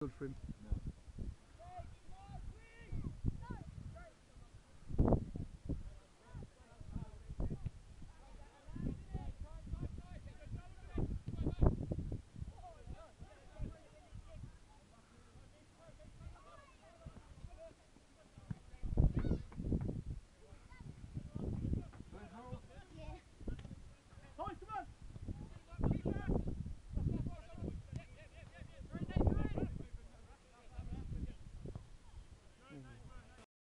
Good for him.